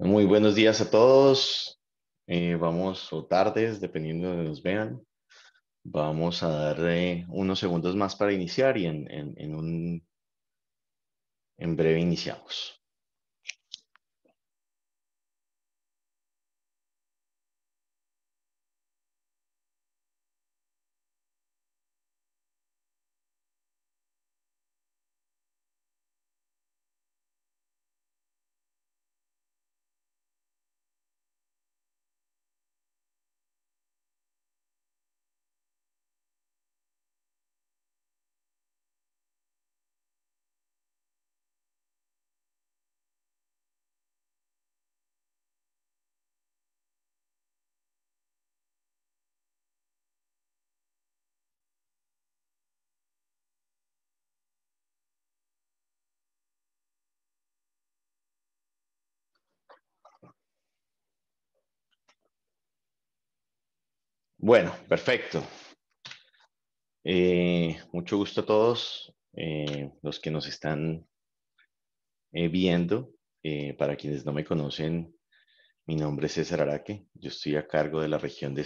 Muy buenos días a todos. Eh, vamos, o tardes, dependiendo de donde nos vean. Vamos a darle unos segundos más para iniciar y en, en, un, en breve iniciamos. Bueno, perfecto. Eh, mucho gusto a todos eh, los que nos están eh, viendo. para quienes no me conocen, mi nombre es César Araque. Yo estoy a cargo de la región de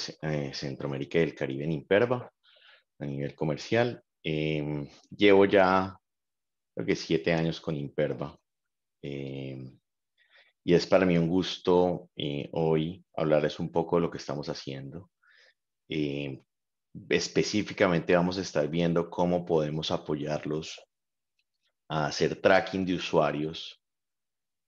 Centroamérica y del Caribe en Imperva, a nivel comercial. Em, llevo ya, creo que siete años con Imperva. Em, y es para mí un gusto hoy hablarles un poco de lo que estamos haciendo eh, específicamente vamos a estar viendo cómo podemos apoyarlos a hacer tracking de usuarios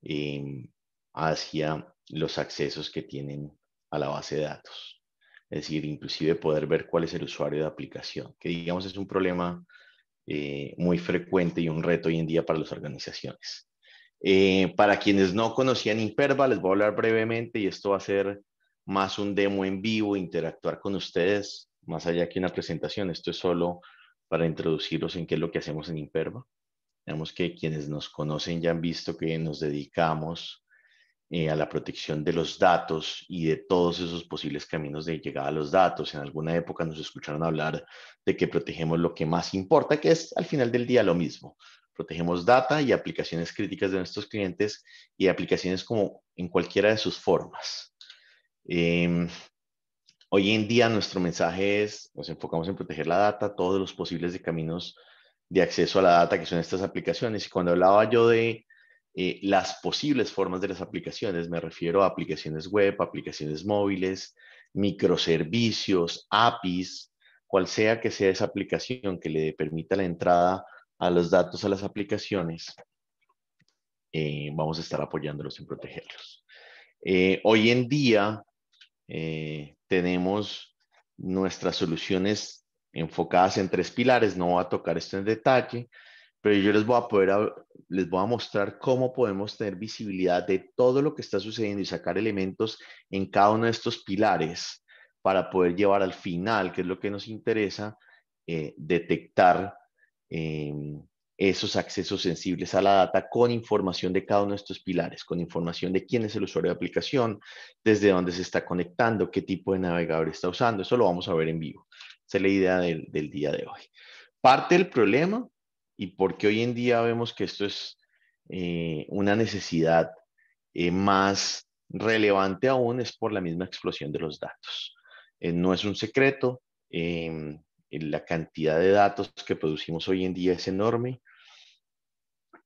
eh, hacia los accesos que tienen a la base de datos. Es decir, inclusive poder ver cuál es el usuario de aplicación, que digamos es un problema eh, muy frecuente y un reto hoy en día para las organizaciones. para quienes no conocían Imperva, les voy a hablar brevemente y esto va a ser más un demo en vivo, interactuar con ustedes, más allá que una presentación. Esto es solo para introducirlos en qué es lo que hacemos en Imperva. Digamos que quienes nos conocen ya han visto que nos dedicamos eh, a la protección de los datos y de todos esos posibles caminos de llegada a los datos. En alguna época nos escucharon hablar de que protegemos lo que más importa, que es al final del día lo mismo. Protegemos data y aplicaciones críticas de nuestros clientes y aplicaciones como en cualquiera de sus formas. Em, hoy en día nuestro mensaje es, nos enfocamos en proteger la data, todos los posibles de caminos de acceso a la data que son estas aplicaciones. Y cuando hablaba yo de eh, las posibles formas de las aplicaciones, me refiero a aplicaciones web, aplicaciones móviles, microservicios, APIs, cual sea que sea esa aplicación que le permita la entrada a los datos a las aplicaciones, eh, vamos a estar apoyándolos en protegerlos. Eh, hoy en día, eh, tenemos nuestras soluciones enfocadas en tres pilares. No voy a tocar esto en detalle, pero yo les voy a poder, les voy a mostrar cómo podemos tener visibilidad de todo lo que está sucediendo y sacar elementos en cada uno de estos pilares para poder llevar al final, que es lo que nos interesa, eh, detectar em, esos accesos sensibles a la data con información de cada uno de estos pilares, con información de quién es el usuario de aplicación, desde dónde se está conectando, qué tipo de navegador está usando. Eso lo vamos a ver en vivo. Esa es la idea del, día de hoy. Parte del problema y porque hoy en día vemos que esto es eh, una necesidad eh, más relevante aún es por la misma explosión de los datos. Eh, no es un secreto, em, la cantidad de datos que producimos hoy en día es enorme.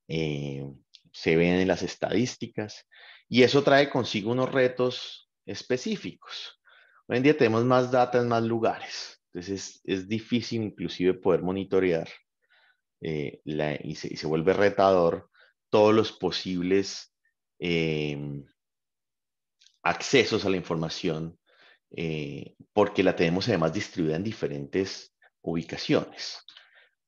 Eh, se ven en las estadísticas y eso trae consigo unos retos específicos. Hoy en día tenemos más data en más lugares, entonces es, difícil inclusive poder monitorear eh, y, se, vuelve retador todos los posibles em, accesos a la información eh, porque la tenemos además distribuida en diferentes ubicaciones.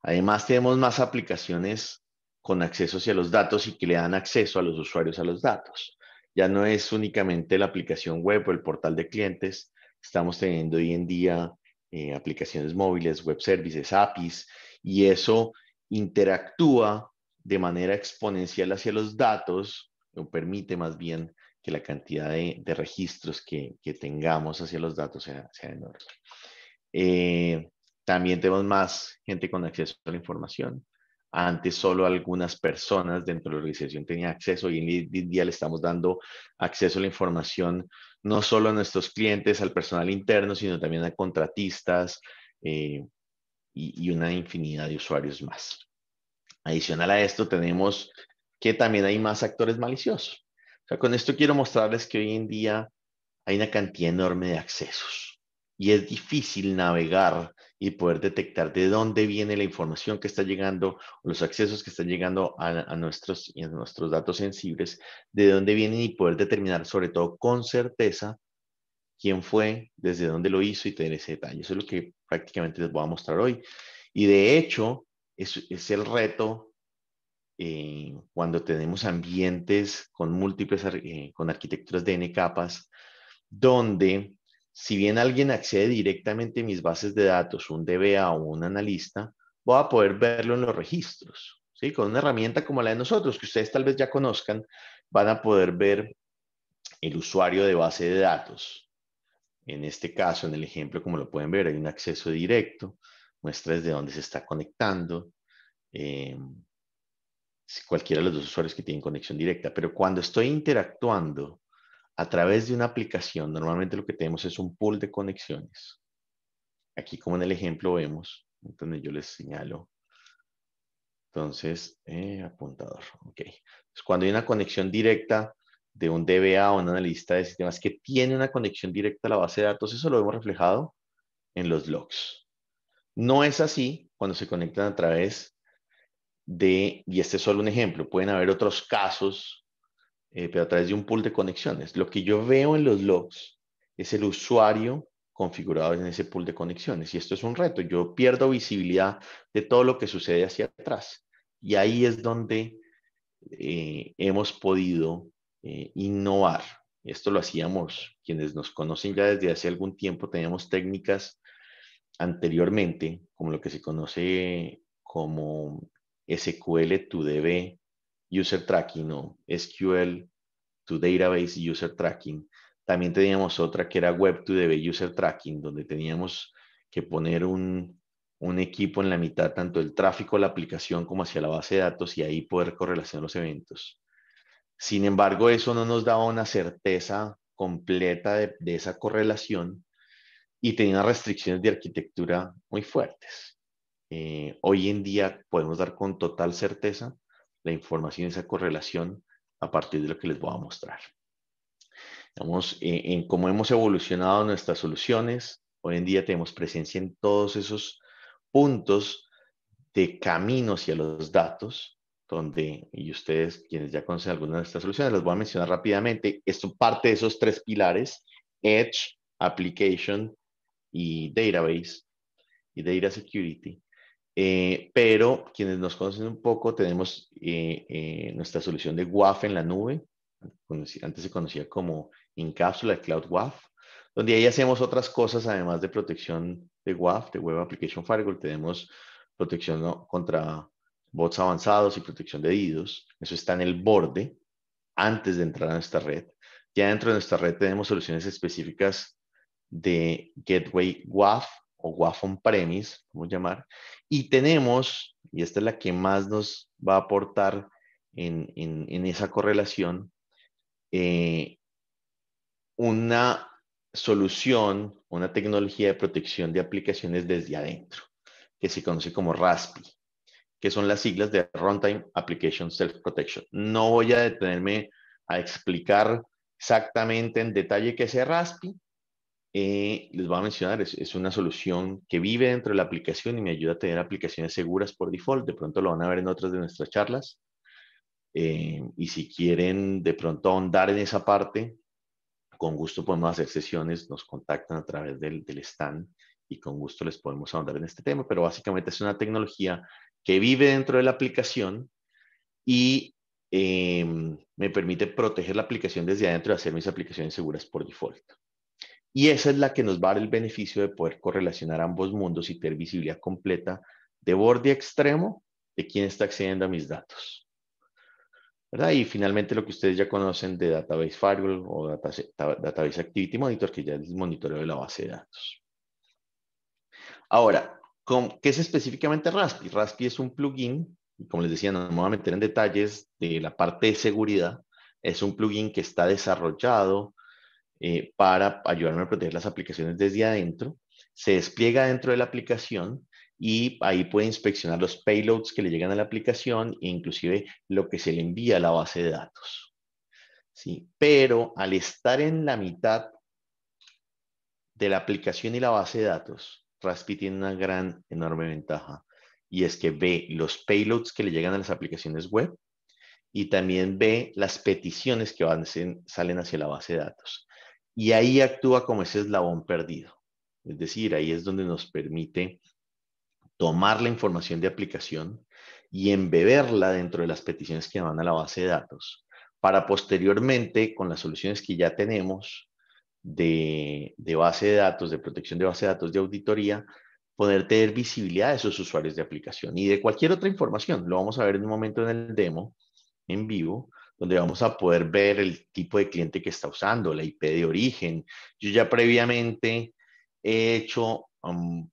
Además, tenemos más aplicaciones con acceso hacia los datos y que le dan acceso a los usuarios a los datos. Ya no es únicamente la aplicación web o el portal de clientes, estamos teniendo hoy en día eh, aplicaciones móviles, web services, APIs, y eso interactúa de manera exponencial hacia los datos, o permite más bien que la cantidad de, registros que, tengamos hacia los datos sea, enorme. Eh, también tenemos más gente con acceso a la información. Antes solo algunas personas dentro de la organización tenían acceso. y en día le estamos dando acceso a la información no solo a nuestros clientes, al personal interno, sino también a contratistas eh, y, y una infinidad de usuarios más. Adicional a esto tenemos que también hay más actores maliciosos. O sea, con esto quiero mostrarles que hoy en día hay una cantidad enorme de accesos y es difícil navegar y poder detectar de dónde viene la información que está llegando, los accesos que están llegando a, nuestros, a nuestros datos sensibles, de dónde vienen y poder determinar sobre todo con certeza quién fue, desde dónde lo hizo y tener ese detalle. Eso es lo que prácticamente les voy a mostrar hoy. Y de hecho, es, es el reto eh, cuando tenemos ambientes con múltiples, eh, con arquitecturas de N capas, donde si bien alguien accede directamente a mis bases de datos, un DBA o un analista, voy a poder verlo en los registros. ¿sí? Con una herramienta como la de nosotros, que ustedes tal vez ya conozcan, van a poder ver el usuario de base de datos. En este caso, en el ejemplo, como lo pueden ver, hay un acceso directo, muestra desde dónde se está conectando, eh, cualquiera de los dos usuarios que tienen conexión directa. Pero cuando estoy interactuando a través de una aplicación, normalmente lo que tenemos es un pool de conexiones. Aquí, como en el ejemplo vemos, donde yo les señalo. Entonces, eh, apuntador, ok. cuando hay una conexión directa de un DBA o un analista de sistemas que tiene una conexión directa a la base de datos, eso lo vemos reflejado en los logs. No es así cuando se conectan a través de, y este es solo un ejemplo, pueden haber otros casos eh, pero a través de un pool de conexiones. Lo que yo veo en los logs es el usuario configurado en ese pool de conexiones. Y esto es un reto. Yo pierdo visibilidad de todo lo que sucede hacia atrás. Y ahí es donde eh, hemos podido eh, innovar. Esto lo hacíamos, quienes nos conocen ya desde hace algún tiempo, teníamos técnicas anteriormente, como lo que se conoce como SQL to DB user tracking o SQL to database user tracking. También teníamos otra que era web to DB user tracking, donde teníamos que poner un, un equipo en la mitad, tanto del tráfico de la aplicación como hacia la base de datos y ahí poder correlacionar los eventos. Sin embargo, eso no nos daba una certeza completa de, de esa correlación y tenía restricciones de arquitectura muy fuertes. Eh, hoy en día podemos dar con total certeza la información, esa correlación a partir de lo que les voy a mostrar. Vamos, eh, en cómo hemos evolucionado nuestras soluciones, hoy en día tenemos presencia en todos esos puntos de camino hacia los datos, donde, y ustedes quienes ya conocen algunas de estas soluciones, las voy a mencionar rápidamente. Esto parte de esos tres pilares, Edge, Application y Database y Data Security. Eh, pero quienes nos conocen un poco, tenemos eh, eh, nuestra solución de WAF en la nube, antes se conocía como Incapsula Cloud WAF, donde ahí hacemos otras cosas además de protección de WAF, de Web Application Firewall, tenemos protección contra bots avanzados y protección de DDoS. Eso está en el borde antes de entrar a nuestra red. Ya dentro de nuestra red tenemos soluciones específicas de Gateway WAF o WAF on-premise, como llamar, y tenemos, y esta es la que más nos va a aportar en, en, esa correlación, eh, una solución, una tecnología de protección de aplicaciones desde adentro, que se conoce como RASPI, que son las siglas de Runtime Application Self Protection. No voy a detenerme a explicar exactamente en detalle qué es RASPI, eh, les voy a mencionar, es, una solución que vive dentro de la aplicación y me ayuda a tener aplicaciones seguras por default. De pronto lo van a ver en otras de nuestras charlas. Eh, y si quieren de pronto ahondar en esa parte, con gusto podemos hacer sesiones, nos contactan a través del, del stand y con gusto les podemos ahondar en este tema. Pero básicamente es una tecnología que vive dentro de la aplicación y eh, me permite proteger la aplicación desde adentro y hacer mis aplicaciones seguras por default. Y esa es la que nos va a dar el beneficio de poder correlacionar ambos mundos y tener visibilidad completa de borde extremo de quién está accediendo a mis datos. ¿verdad? Y finalmente lo que ustedes ya conocen de Database Firewall o Database Activity Monitor, que ya es el monitoreo de la base de datos. Ahora, ¿qué es específicamente Raspi? Raspi es un plugin como les decía, no me voy a meter en detalles de la parte de seguridad. Es un plugin que está desarrollado eh, para ayudarme a proteger las aplicaciones desde adentro. Se despliega dentro de la aplicación y ahí puede inspeccionar los payloads que le llegan a la aplicación e inclusive lo que se le envía a la base de datos. ¿Sí? Pero al estar en la mitad de la aplicación y la base de datos, Raspi tiene una gran, enorme ventaja y es que ve los payloads que le llegan a las aplicaciones web y también ve las peticiones que salen hacia la base de datos. Y ahí actúa como ese eslabón perdido. Es decir, ahí es donde nos permite tomar la información de aplicación y embeberla dentro de las peticiones que van a la base de datos para posteriormente, con las soluciones que ya tenemos de, de base de datos, de protección de base de datos, de auditoría, poder tener visibilidad de esos usuarios de aplicación y de cualquier otra información. Lo vamos a ver en un momento en el demo, en vivo, donde vamos a poder ver el tipo de cliente que está usando, la IP de origen. Yo ya previamente he hecho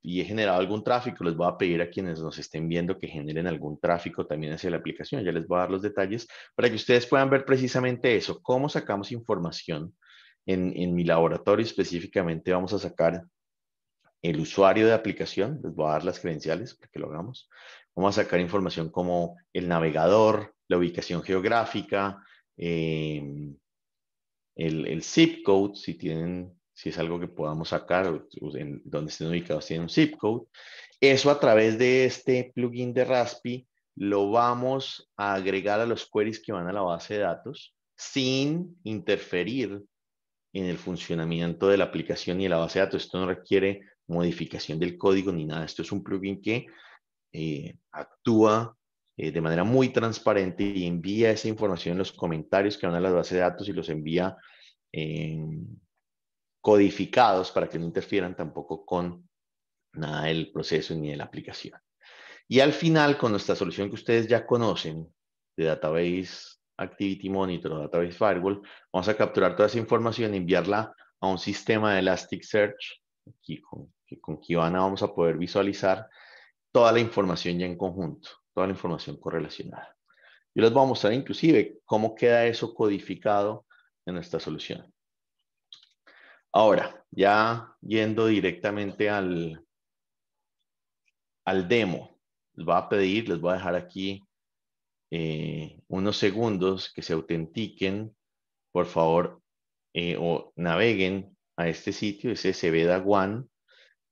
y he generado algún tráfico. Les voy a pedir a quienes nos estén viendo que generen algún tráfico también hacia la aplicación. Ya les voy a dar los detalles para que ustedes puedan ver precisamente eso, cómo sacamos información. En, en mi laboratorio específicamente vamos a sacar el usuario de aplicación, les voy a dar las credenciales para que lo hagamos. Vamos a sacar información como el navegador, la ubicación geográfica, el, el, zip code, si tienen, si es algo que podamos sacar, en donde estén ubicados tienen un zip code. Eso a través de este plugin de Raspi lo vamos a agregar a los queries que van a la base de datos sin interferir en el funcionamiento de la aplicación y de la base de datos. Esto no requiere modificación del código ni nada. Esto es un plugin que eh, actúa eh, de manera muy transparente y envía esa información en los comentarios que van a la base de datos y los envía codificados para que no interfieran tampoco con nada del proceso ni de la aplicación. Y al final, con nuestra solución que ustedes ya conocen de Database Activity Monitor o Database Firewall, vamos a capturar toda esa información y enviarla a un sistema de Elasticsearch, aquí con con Kibana vamos a poder visualizar toda la información ya en conjunto, toda la información correlacionada. Yo les voy a mostrar inclusive cómo queda eso codificado en nuestra solución. Ahora, ya yendo directamente al, al demo, les voy a pedir, les voy a dejar aquí eh, unos segundos que se autentiquen, por favor, eh, o naveguen a este sitio, ese Cebeda One,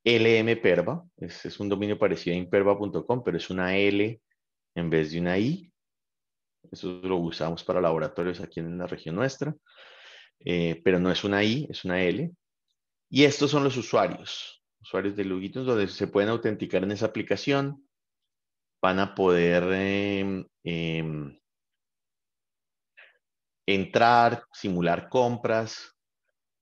LM Perva, es, es un dominio parecido a imperva.com, pero es una L en vez de una I. Eso lo usamos para laboratorios aquí en la región nuestra, eh, pero no es una I, es una L. Y estos son los usuarios, usuarios de Lugitos, donde se pueden autenticar en esa aplicación. Van a poder em, em, entrar, simular compras,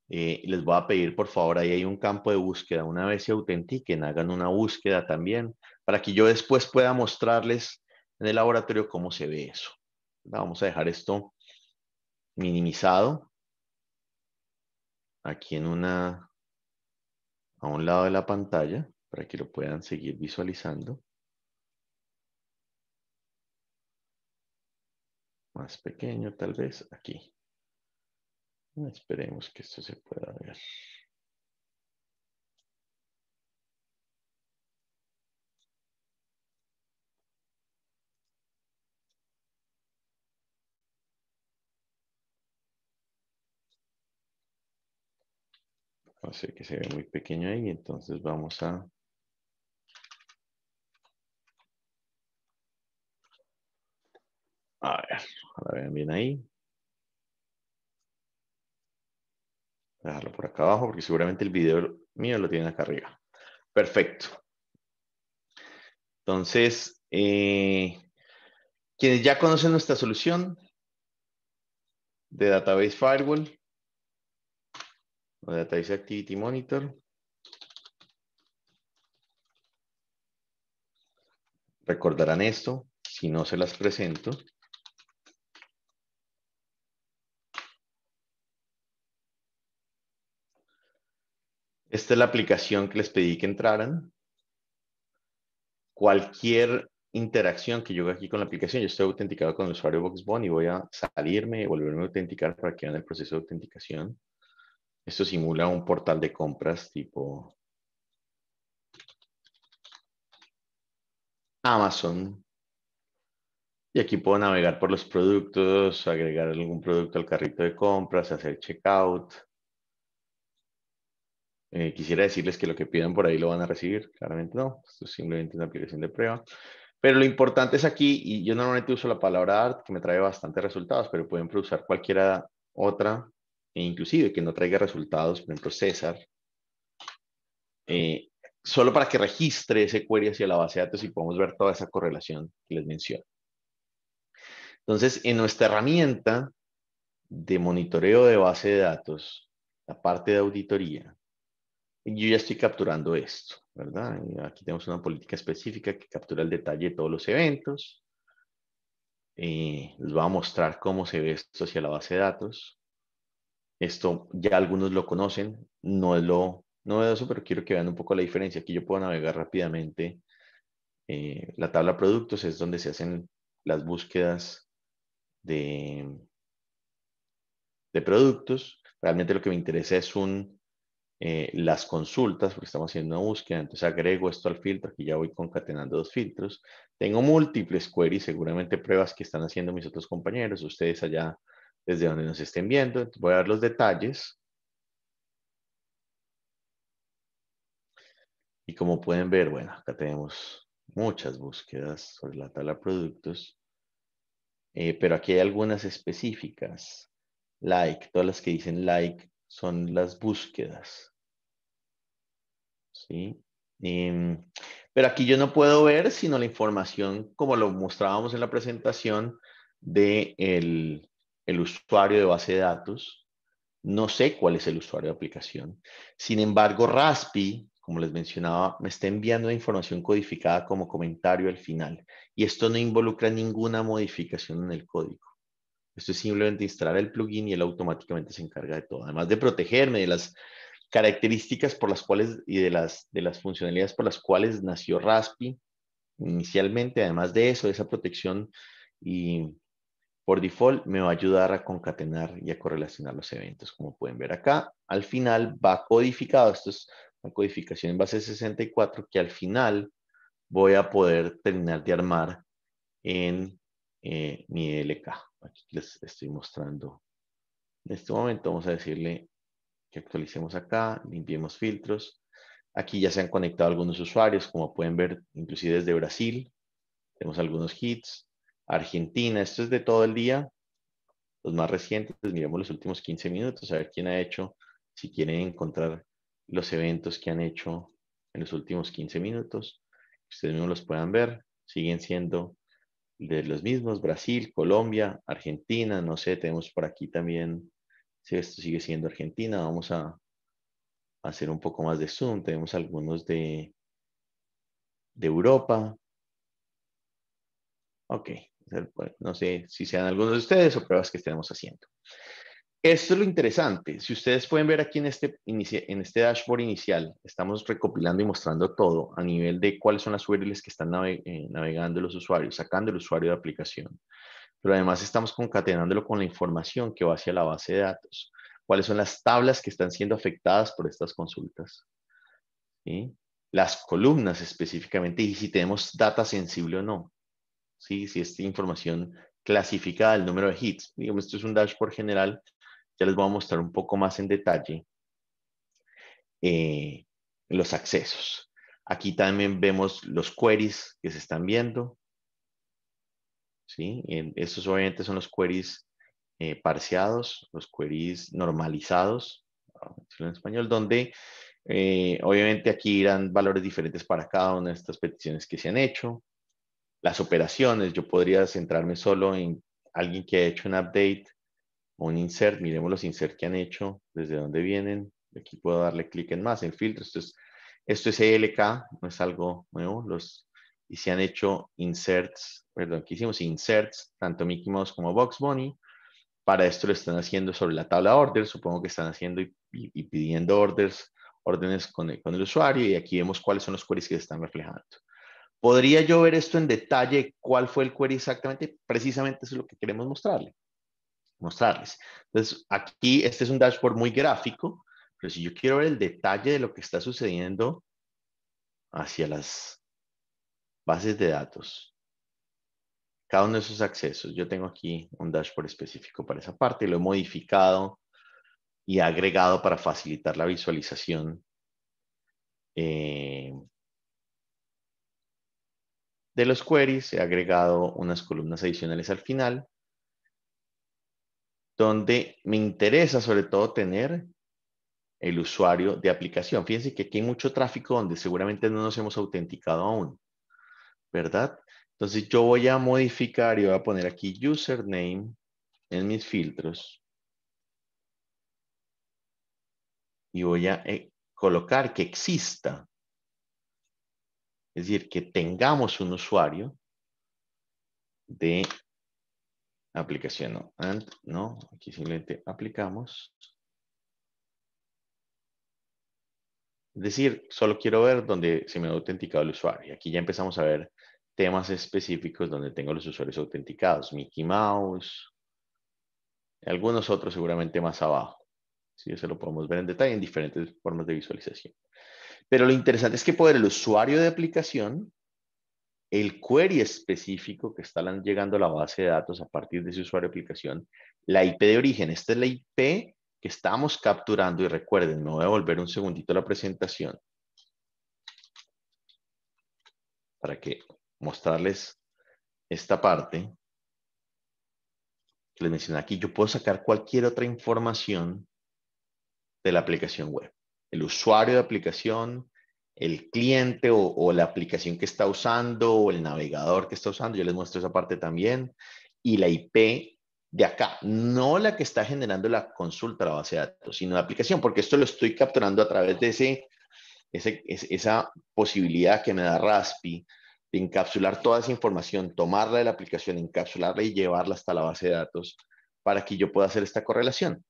eh, les voy a pedir, por favor, ahí hay un campo de búsqueda. Una vez se autentiquen, hagan una búsqueda también, para que yo después pueda mostrarles en el laboratorio cómo se ve eso. Vamos a dejar esto minimizado. Aquí en una, a un lado de la pantalla, para que lo puedan seguir visualizando. Más pequeño, tal vez, aquí. Esperemos que esto se pueda ver. sé que se ve muy pequeño ahí, entonces vamos a... A ver, ojalá vean bien ahí. Dejarlo por acá abajo porque seguramente el video mío lo tienen acá arriba. Perfecto. Entonces, eh, quienes ya conocen nuestra solución de Database Firewall o Database Activity Monitor, recordarán esto, si no se las presento. Esta es la aplicación que les pedí que entraran. Cualquier interacción que yo hago aquí con la aplicación. Yo estoy autenticado con el usuario VoxBone y voy a salirme y volverme a autenticar para que vean el proceso de autenticación. Esto simula un portal de compras tipo Amazon. Y aquí puedo navegar por los productos, agregar algún producto al carrito de compras, hacer checkout. Eh, quisiera decirles que lo que pidan por ahí lo van a recibir. Claramente no. Esto es simplemente una aplicación de prueba. Pero lo importante es aquí, y yo normalmente uso la palabra art, que me trae bastantes resultados, pero pueden usar cualquiera otra, e inclusive que no traiga resultados, por ejemplo, César. Eh, solo para que registre ese query hacia la base de datos y podamos ver toda esa correlación que les menciono. Entonces, en nuestra herramienta de monitoreo de base de datos, la parte de auditoría, yo ya estoy capturando esto, ¿verdad? aquí tenemos una política específica que captura el detalle de todos los eventos. Eh, les voy a mostrar cómo se ve esto hacia la base de datos. Esto ya algunos lo conocen, no es lo novedoso, pero quiero que vean un poco la diferencia. Aquí yo puedo navegar rápidamente. Eh, la tabla productos es donde se hacen las búsquedas de, de productos. Realmente lo que me interesa es un, eh, las consultas, porque estamos haciendo una búsqueda, entonces agrego esto al filtro, aquí ya voy concatenando dos filtros. Tengo múltiples queries, seguramente pruebas que están haciendo mis otros compañeros, ustedes allá desde donde nos estén viendo. voy a dar los detalles. Y como pueden ver, bueno, acá tenemos muchas búsquedas sobre la tabla productos. Eh, pero aquí hay algunas específicas. Like, todas las que dicen like son las búsquedas. ¿Sí? Em, pero aquí yo no puedo ver sino la información como lo mostrábamos en la presentación de el, el usuario de base de datos. No sé cuál es el usuario de aplicación. Sin embargo, Raspi como les mencionaba, me está enviando información codificada como comentario al final. Y esto no involucra ninguna modificación en el código. Esto es simplemente instalar el plugin y él automáticamente se encarga de todo. Además de protegerme de las características por las cuales y de las, de las funcionalidades por las cuales nació Raspi inicialmente, además de eso, esa protección y por default me va a ayudar a concatenar y a correlacionar los eventos. Como pueden ver acá, al final va codificado. Esto es una codificación en base 64 que al final voy a poder terminar de armar en eh, mi LK. Aquí les estoy mostrando. En este momento vamos a decirle que actualicemos acá, limpiemos filtros. Aquí ya se han conectado algunos usuarios, como pueden ver, inclusive desde Brasil. Tenemos algunos hits. Argentina, esto es de todo el día. Los más recientes, miremos los últimos 15 minutos, a ver quién ha hecho. Si quieren encontrar los eventos que han hecho en los últimos 15 minutos. Ustedes mismos los puedan ver. Siguen siendo de los mismos. Brasil, Colombia, Argentina. No sé, tenemos por aquí también. Si esto sigue siendo Argentina, vamos a hacer un poco más de zoom. Tenemos algunos de, de Europa. Ok. No sé si sean algunos de ustedes o pruebas que estemos haciendo. Esto es lo interesante. Si ustedes pueden ver aquí en este, en este dashboard inicial, estamos recopilando y mostrando todo a nivel de cuáles son las URLs que están eh, navegando los usuarios, sacando el usuario de aplicación. Pero además estamos concatenándolo con la información que va hacia la base de datos. ¿Cuáles son las tablas que están siendo afectadas por estas consultas? Las columnas específicamente y si tenemos data sensible o no. ¿Sí? Si esta información clasificada, el número de hits. Digamos, esto es un dashboard general ya les voy a mostrar un poco más en detalle eh, los accesos. Aquí también vemos los queries que se están viendo. ¿Sí? Estos obviamente son los queries eh, parciados, los queries normalizados, en español, donde eh, obviamente aquí irán valores diferentes para cada una de estas peticiones que se han hecho. Las operaciones, yo podría centrarme solo en alguien que ha hecho un update un insert, miremos los insert que han hecho, desde dónde vienen. Aquí puedo darle clic en más, en filtro. Esto es, esto es ELK, no es algo nuevo. Los, y se han hecho inserts, perdón, aquí hicimos inserts, tanto Mickey Mouse como Box Bunny. Para esto lo están haciendo sobre la tabla order, supongo que están haciendo y, pidiendo orders, órdenes con el, con el, usuario y aquí vemos cuáles son los queries que se están reflejando. ¿Podría yo ver esto en detalle? ¿Cuál fue el query exactamente? Precisamente eso es lo que queremos mostrarle, mostrarles. Entonces, aquí este es un dashboard muy gráfico, pero si yo quiero ver el detalle de lo que está sucediendo hacia las bases de datos, cada uno de esos accesos, yo tengo aquí un dashboard específico para esa parte, lo he modificado y agregado para facilitar la visualización eh, de los queries. He agregado unas columnas adicionales al final, donde me interesa sobre todo tener el usuario de aplicación. Fíjense que aquí hay mucho tráfico donde seguramente no nos hemos autenticado aún, ¿verdad? Entonces yo voy a modificar y voy a poner aquí username en mis filtros. Y voy a eh, colocar que exista. Es decir, que tengamos un usuario de aplicación. No, aquí simplemente aplicamos. Es decir, solo quiero ver donde se me ha autenticado el usuario. Aquí ya empezamos a ver temas específicos donde tengo los usuarios autenticados. Mickey Mouse. Algunos otros seguramente más abajo. Sí, eso lo podemos ver en detalle en diferentes formas de visualización. Pero lo interesante es que por el usuario de aplicación, el query específico que está llegando a la base de datos a partir de ese usuario de aplicación, la IP de origen, esta es la IP que estamos capturando y recuerden, me voy a volver un segundito a la presentación para que mostrarles esta parte que les mencioné aquí. Yo puedo sacar cualquier otra información de la aplicación web. El usuario de aplicación, el cliente o, la aplicación que está usando o el navegador que está usando. Yo les muestro esa parte también. Y la IP de acá, no la que está generando la consulta la base de datos, sino la aplicación, porque esto lo estoy capturando a través de ese, esa posibilidad que me da Raspi de encapsular toda esa información, tomarla de la aplicación, encapsularla y llevarla hasta la base de datos para que yo pueda hacer esta correlación.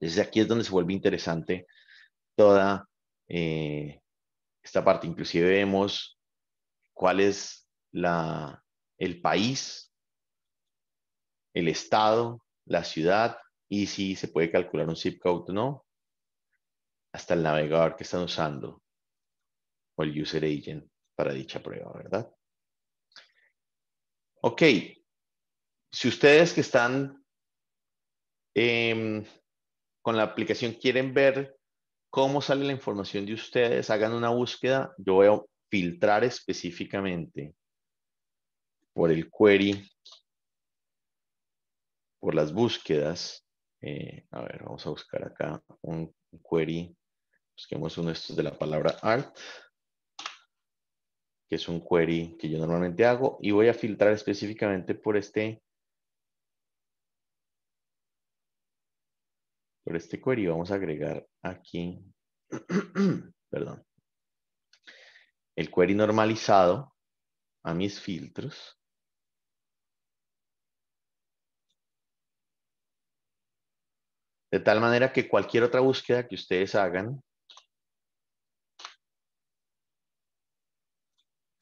Desde aquí es donde se vuelve interesante toda eh, esta parte. Inclusive vemos cuál es la, el país, el estado, la ciudad y si se puede calcular un zip code o no, hasta el navegador que están usando o el user agent para dicha prueba, ¿verdad? Ok, si ustedes que están eh, con la aplicación quieren ver cómo sale la información de ustedes, hagan una búsqueda. Yo voy a filtrar específicamente por el query, por las búsquedas. Eh, a ver, vamos a buscar acá un query. Busquemos uno de estos de la palabra art, que es un query que yo normalmente hago, y voy a filtrar específicamente por este por este query vamos a agregar aquí, perdón, el query normalizado a mis filtros. De tal manera que cualquier otra búsqueda que ustedes hagan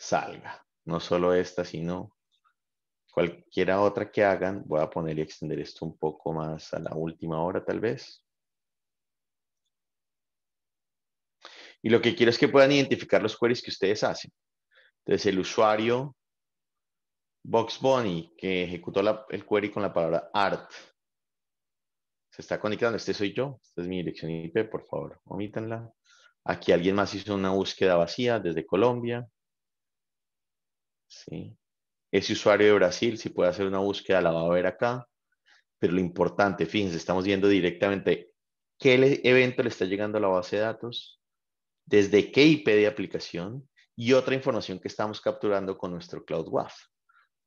salga. No solo esta, sino Cualquiera otra que hagan, voy a poner y extender esto un poco más a la última hora tal vez. Y lo que quiero es que puedan identificar los queries que ustedes hacen. Entonces el usuario Box Bunny que ejecutó el query con la palabra art se está conectando. Este soy yo. Esta es mi dirección IP, por favor, omítanla. Aquí alguien más hizo una búsqueda vacía desde Colombia. Sí. Ese usuario de Brasil, si puede hacer una búsqueda, la va a ver acá. Pero lo importante, fíjense, estamos viendo directamente qué evento le está llegando a la base de datos, desde qué IP de aplicación y otra información que estamos capturando con nuestro Cloud WAF,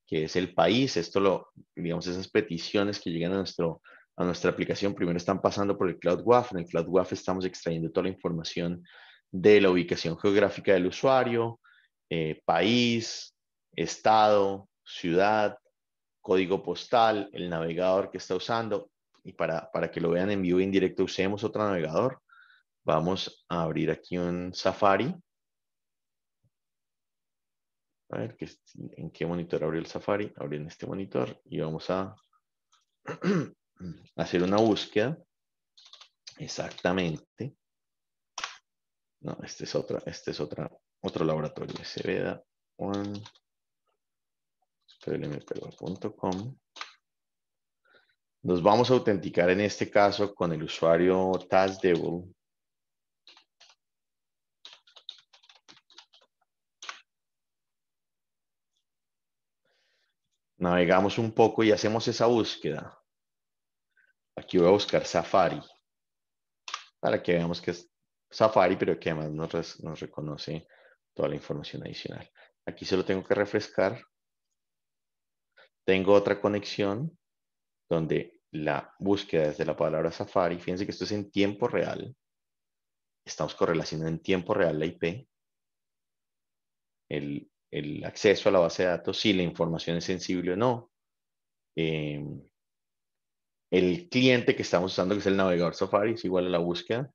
que es el país. Esto lo, digamos, esas peticiones que llegan a, nuestro, a nuestra aplicación primero están pasando por el Cloud WAF. En el Cloud WAF estamos extrayendo toda la información de la ubicación geográfica del usuario, eh, país, estado, ciudad, código postal, el navegador que está usando. Y para, para que lo vean en vivo e indirecto, usemos otro navegador. Vamos a abrir aquí un Safari. A ver que, en qué monitor abrió el Safari. Abrí en este monitor y vamos a hacer una búsqueda. Exactamente. No, este es otra, este es otra, otro laboratorio. Seveda one Nos vamos a autenticar en este caso con el usuario TaskDevil navegamos un poco y hacemos esa búsqueda. Aquí voy a buscar Safari para que veamos que es Safari, pero que además nos, reconoce toda la información adicional. Aquí solo tengo que refrescar. Tengo otra conexión donde la búsqueda desde la palabra Safari, fíjense que esto es en tiempo real. Estamos correlacionando en tiempo real la IP. El, acceso a la base de datos, si la información es sensible o no. Em, el cliente que estamos usando, que es el navegador Safari, es igual a la búsqueda.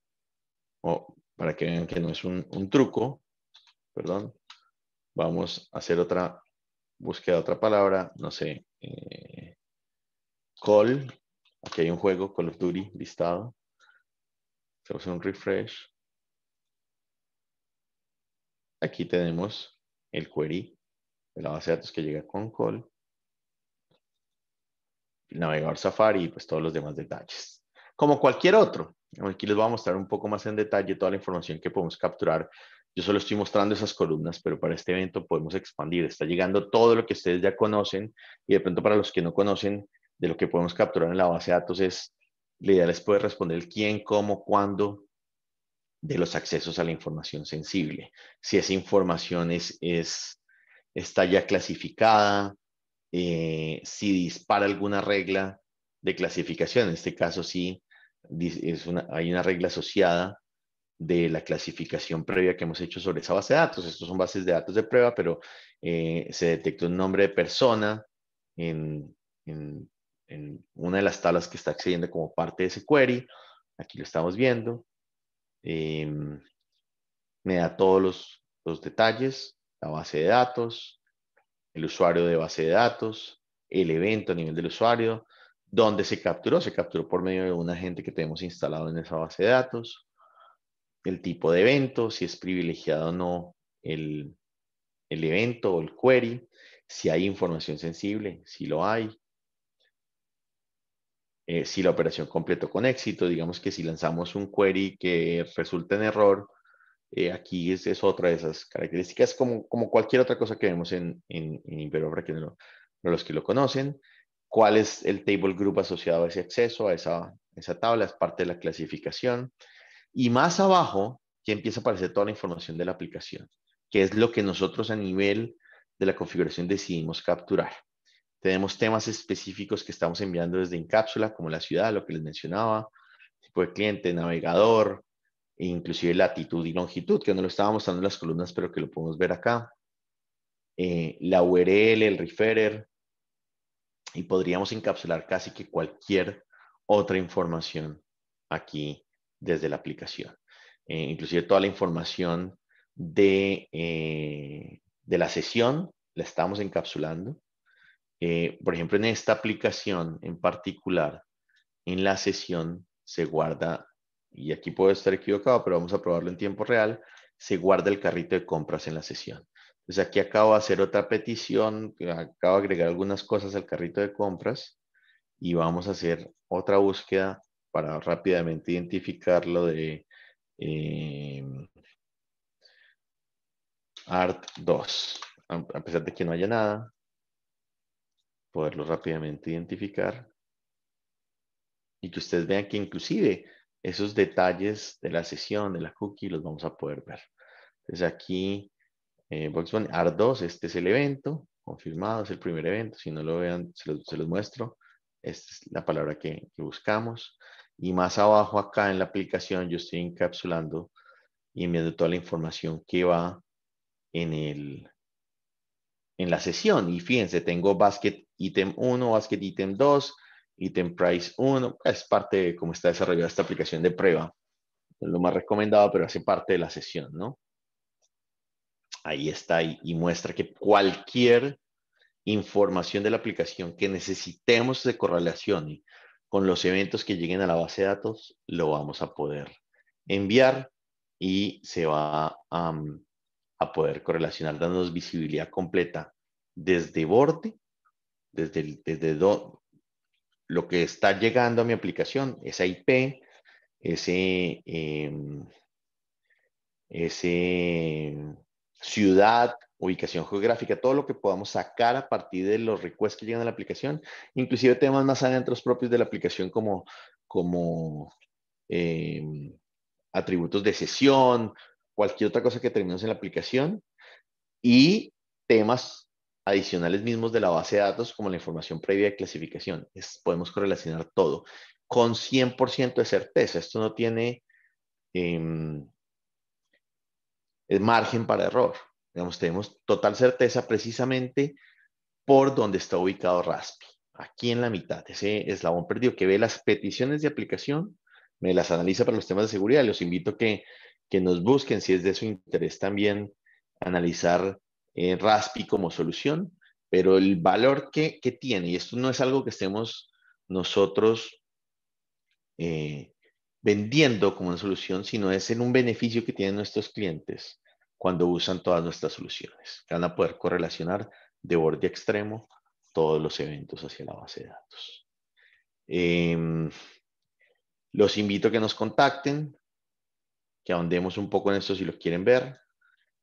O para que vean que no es un, truco, perdón. Vamos a hacer otra búsqueda otra palabra, no sé, eh, call, aquí hay un juego, Call of Duty, listado. Hacemos un refresh. Aquí tenemos el query de la base de datos que llega con call, el navegador Safari y pues todos los demás detalles. Como cualquier otro. Aquí les voy a mostrar un poco más en detalle toda la información que podemos capturar. Yo solo estoy mostrando esas columnas, pero para este evento podemos expandir. Está llegando todo lo que ustedes ya conocen y de pronto para los que no conocen de lo que podemos capturar en la base de datos es, la idea les puede responder quién, cómo, cuándo, de los accesos a la información sensible. Si esa información es, es, está ya clasificada, eh, si dispara alguna regla de clasificación, en este caso sí es una, hay una regla asociada de la clasificación previa que hemos hecho sobre esa base de datos. Estos son bases de datos de prueba, pero eh, se detectó un nombre de persona en, en, una de las tablas que está accediendo como parte de ese query. Aquí lo estamos viendo. Em, me da todos los, los detalles, la base de datos, el usuario de base de datos, el evento a nivel del usuario, dónde se capturó, se capturó por medio de un agente que tenemos instalado en esa base de datos, el tipo de evento, si es privilegiado o no el, el evento o el query, si hay información sensible, si lo hay, eh, si la operación completó con éxito, digamos que si lanzamos un query que resulta en error, eh, aquí es, es, otra de esas características, como, como cualquier otra cosa que vemos en, en, en para que no, los que lo conocen. ¿Cuál es el table group asociado a ese acceso, a esa, esa tabla? Es parte de la clasificación. Y más abajo, ya empieza a aparecer toda la información de la aplicación, que es lo que nosotros a nivel de la configuración decidimos capturar. Tenemos temas específicos que estamos enviando desde Incapsula, como la ciudad, lo que les mencionaba, tipo de cliente, navegador, e inclusive latitud y longitud, que no lo estábamos mostrando en las columnas, pero que lo podemos ver acá. Eh, la URL, el referer, y podríamos encapsular casi que cualquier otra información aquí desde la aplicación. Eh, inclusive toda la información de, eh, de la sesión la estamos encapsulando eh, por ejemplo, en esta aplicación en particular, en la sesión se guarda, y aquí puedo estar equivocado, pero vamos a probarlo en tiempo real, se guarda el carrito de compras en la sesión. Entonces aquí acabo de hacer otra petición, acabo de agregar algunas cosas al carrito de compras y vamos a hacer otra búsqueda para rápidamente identificar lo de eh, Art 2. A pesar de que no haya nada, poderlo rápidamente identificar y que ustedes vean que inclusive esos detalles de la sesión, de la cookie, los vamos a poder ver. Entonces aquí, eh, Box1, AR2, este es el evento, confirmado, es el primer evento. Si no lo vean, se los, muestro. Esta es la palabra que, que, buscamos. Y más abajo acá en la aplicación yo estoy encapsulando y enviando toda la información que va en el, en la sesión. Y fíjense, tengo basket item 1, basket item 2, item price 1. Es parte de cómo está desarrollada esta aplicación de prueba. Es lo más recomendado, pero hace parte de la sesión, ¿no? ahí está y, muestra que cualquier información de la aplicación que necesitemos de correlación con los eventos que lleguen a la base de datos, lo vamos a poder enviar y se va a, poder correlacionar dándonos visibilidad completa desde borde, desde, desde lo que está llegando a mi aplicación, esa IP, ese, em, ese ciudad, ubicación geográfica, todo lo que podamos sacar a partir de los requests que llegan a la aplicación, inclusive temas más adentro propios de la aplicación como, como em, atributos de sesión, cualquier otra cosa que terminemos en la aplicación y temas adicionales mismos de la base de datos como la información previa de clasificación. podemos correlacionar todo con 100% de certeza. Esto no tiene em, margen para error. Digamos, tenemos total certeza precisamente por donde está ubicado Raspi, aquí en la mitad, ese eslabón perdido que ve las peticiones de aplicación, me las analiza para los temas de seguridad. Los invito a que, que nos busquen si es de su interés también analizar eh, Raspi como solución, pero el valor que, que, tiene, y esto no es algo que estemos nosotros eh, vendiendo como una solución, sino es en un beneficio que tienen nuestros clientes cuando usan todas nuestras soluciones. van a poder correlacionar de borde extremo todos los eventos hacia la base de datos. Em, los invito a que nos contacten, que ahondemos un poco en esto si lo quieren ver.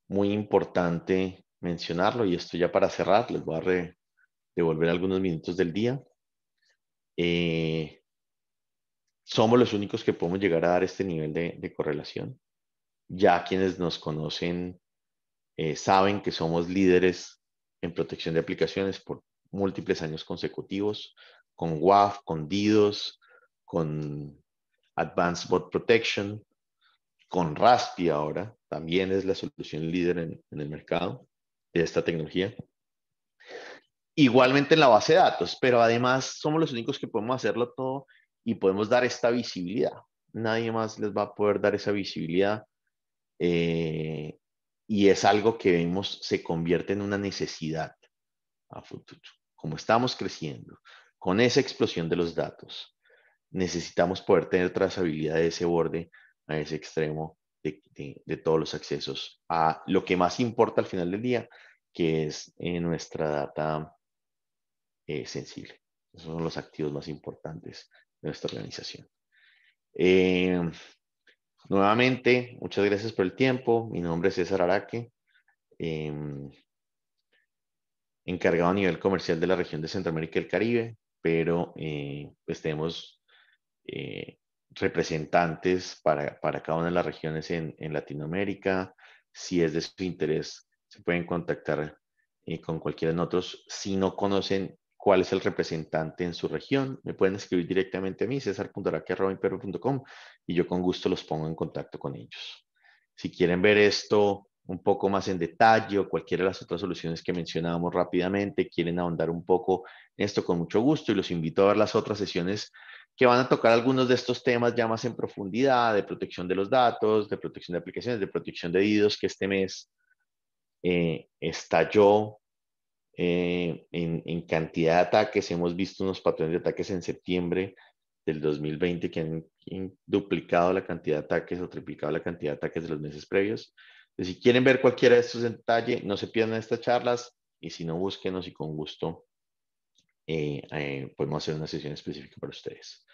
Muy importante mencionarlo y esto ya para cerrar, les voy a devolver algunos minutos del día. Eh, somos los únicos que podemos llegar a dar este nivel de correlación. Ya quienes nos conocen eh, saben que somos líderes en protección de aplicaciones por múltiples años consecutivos, con WAF, con DDoS, con Advanced Bot Protection, con Raspi ahora, también es la solución líder en, en el mercado de esta tecnología. Igualmente en la base de datos, pero además somos los únicos que podemos hacerlo todo y podemos dar esta visibilidad. Nadie más les va a poder dar esa visibilidad eh, y es algo que vemos se convierte en una necesidad a futuro. Como estamos creciendo, con esa explosión de los datos, necesitamos poder tener trazabilidad de ese borde a ese extremo de, de, todos los accesos a lo que más importa al final del día, que es eh, nuestra data eh, sensible. Esos son los activos más importantes de nuestra organización. Eh, Nuevamente, muchas gracias por el tiempo. Mi nombre es César Araque, em, encargado a nivel comercial de la región de Centroamérica y el Caribe, pero eh, pues tenemos eh, representantes para, cada una de las regiones en, Latinoamérica. Si es de su interés, se pueden contactar eh, con cualquiera de nosotros. Si no conocen cuál es el representante en su región. Me pueden escribir directamente a mí, cesar.araque.com y yo con gusto los pongo en contacto con ellos. Si quieren ver esto un poco más en detalle o cualquiera de las otras soluciones que mencionábamos rápidamente, quieren ahondar un poco en esto con mucho gusto y los invito a ver las otras sesiones que van a tocar algunos de estos temas ya más en profundidad, de protección de los datos, de protección de aplicaciones, de protección de IDOS, que este mes eh, estalló eh, en, cantidad de ataques. Hemos visto unos patrones de ataques en septiembre del 2020 que han, duplicado la cantidad de ataques o triplicado la cantidad de ataques de los meses previos. si quieren ver cualquiera de estos en detalle, no se pierdan estas charlas y si no, búsquenos y con gusto eh, eh, podemos hacer una sesión específica para ustedes.